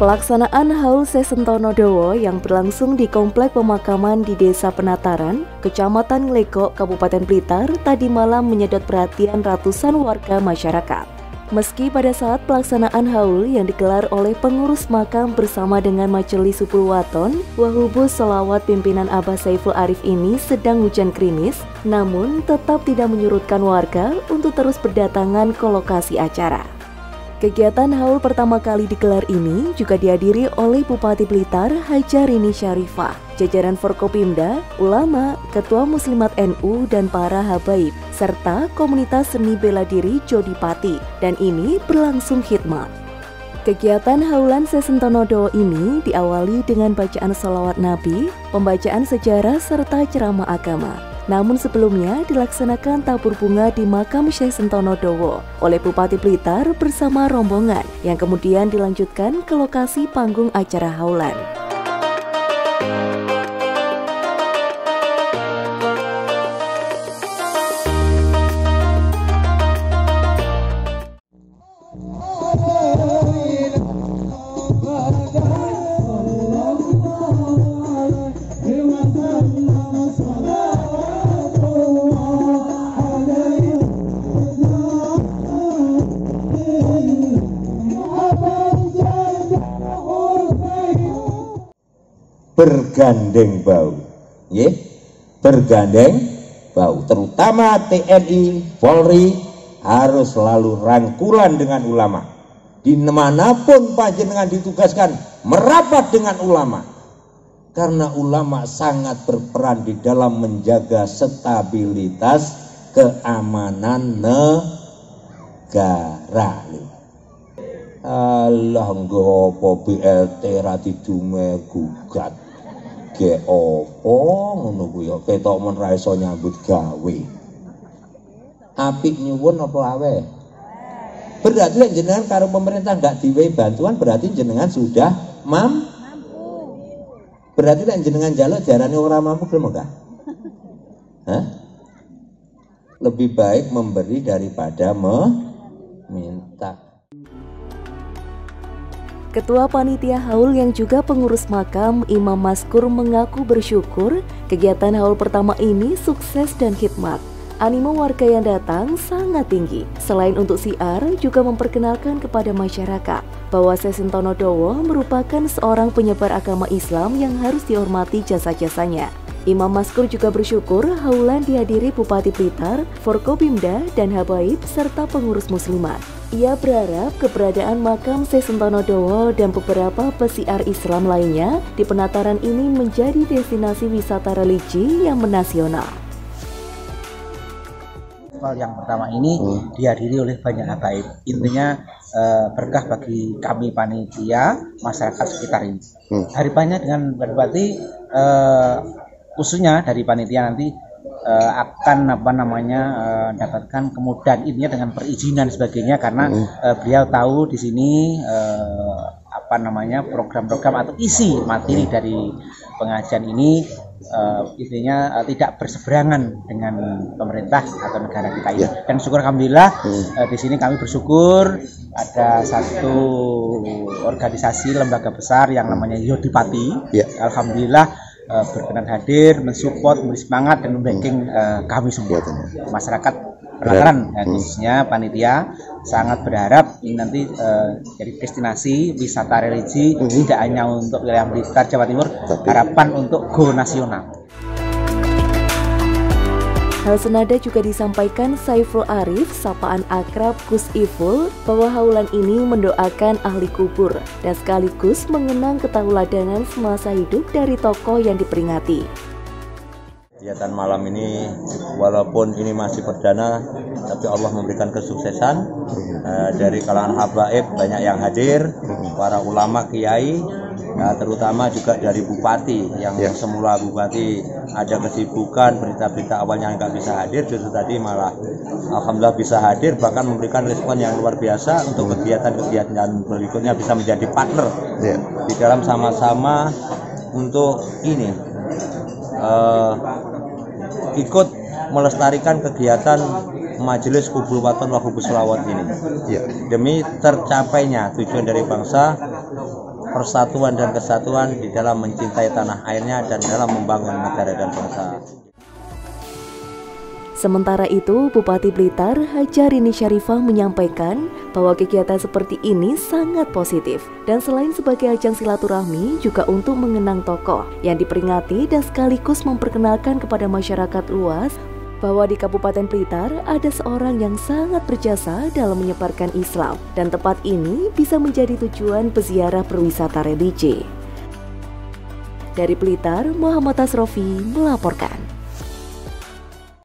Pelaksanaan Haul Sesentono Dowo yang berlangsung di Komplek Pemakaman di Desa Penataran, Kecamatan Ngleko, Kabupaten Blitar, tadi malam menyedot perhatian ratusan warga masyarakat. Meski pada saat pelaksanaan haul yang digelar oleh pengurus makam bersama dengan Majelis Supul Waton, Wahubus Selawat pimpinan Abah Saiful Arif ini sedang hujan krimis, namun tetap tidak menyurutkan warga untuk terus berdatangan ke lokasi acara. Kegiatan haul pertama kali digelar ini juga dihadiri oleh Bupati Blitar Hajarini Syarifah, jajaran Forkopimda, ulama, ketua muslimat NU dan para habaib, serta komunitas seni bela diri Jodipati, dan ini berlangsung khidmat. Kegiatan Haulan Sesentonodo ini diawali dengan bacaan salawat Nabi, pembacaan sejarah serta ceramah agama. Namun sebelumnya dilaksanakan tabur bunga di makam Syekh Sentono Dowo oleh Bupati Blitar bersama rombongan yang kemudian dilanjutkan ke lokasi panggung acara haulan. Bergandeng bau. Ya bergandeng bau. Terutama TNI Polri harus selalu rangkulan dengan ulama. Di mana pun panjenengan ditugaskan merapat dengan ulama. Karena ulama sangat berperan di dalam menjaga stabilitas keamanan negara. Allah nggopo BLT ra didume gugat ge opo ngono kuwi? Ya ketok men ra iso nyambut gawe? Apik nyuwun apa awe berarti lek jenengan karo pemerintah nggak diwehi bantuan berarti jenengan sudah mam berarti lek jenengan jaluk jarane ora mampu gelem enggak Hah? lebih baik memberi daripada meminta Ketua Panitia Haul yang juga pengurus makam Imam Maskur mengaku bersyukur kegiatan haul pertama ini sukses dan khidmat. Animo warga yang datang sangat tinggi. Selain untuk siar, juga memperkenalkan kepada masyarakat bahwa Sesentono Dowo merupakan seorang penyebar agama Islam yang harus dihormati jasa-jasanya. Imam Maskur juga bersyukur haulan dihadiri Bupati Blitar, Forkopimda, dan Habaib serta pengurus muslimat. Ia berharap keberadaan makam Sesentono Dowo dan beberapa pesiar Islam lainnya di penataran ini menjadi destinasi wisata religi yang menasional. yang pertama ini hmm. dihadiri oleh banyak habaib. Intinya eh, berkah bagi kami panitia masyarakat sekitar ini. Hmm. Harapannya dengan berarti eh, khususnya dari panitia nanti uh, akan apa namanya uh, dapatkan kemudahan ini dengan perizinan sebagainya karena uh, beliau tahu di sini uh, apa namanya program-program atau isi materi dari pengajian ini uh, intinya uh, tidak berseberangan dengan pemerintah atau negara kita ini. Ya. Dan syukur alhamdulillah hmm. uh, di sini kami bersyukur ada satu organisasi lembaga besar yang namanya Yodipati. Ya. Alhamdulillah uh, berkenan hadir, mensupport, memberi semangat dan membacking uh, kami semua masyarakat pelataran ya, khususnya panitia sangat berharap ini nanti uh, jadi destinasi wisata religi hmm. tidak hanya untuk wilayah Blitar Jawa Timur, harapan untuk go nasional. Hal senada juga disampaikan Saiful Arif, sapaan akrab Gus Iful, bahwa haulan ini mendoakan ahli kubur dan sekaligus mengenang ketauladanan semasa hidup dari tokoh yang diperingati. Kegiatan malam ini walaupun ini masih perdana tapi Allah memberikan kesuksesan uh, dari kalangan habaib banyak yang hadir para ulama kiai Nah, terutama juga dari bupati yang ya. semula bupati ada kesibukan berita-berita awalnya nggak bisa hadir justru tadi malah alhamdulillah bisa hadir bahkan memberikan respon yang luar biasa untuk kegiatan-kegiatan berikutnya bisa menjadi partner ya. di dalam sama-sama untuk ini uh, ikut melestarikan kegiatan Majelis Kubul Waton Wahubus Selawat ini ya. demi tercapainya tujuan dari bangsa persatuan dan kesatuan di dalam mencintai tanah airnya dan dalam membangun negara dan bangsa. Sementara itu, Bupati Blitar Hajarini Syarifah menyampaikan bahwa kegiatan seperti ini sangat positif dan selain sebagai ajang silaturahmi juga untuk mengenang tokoh yang diperingati dan sekaligus memperkenalkan kepada masyarakat luas bahwa di Kabupaten Blitar ada seorang yang sangat berjasa dalam menyebarkan Islam dan tempat ini bisa menjadi tujuan peziarah perwisata religi. Dari Blitar, Muhammad Asrofi melaporkan.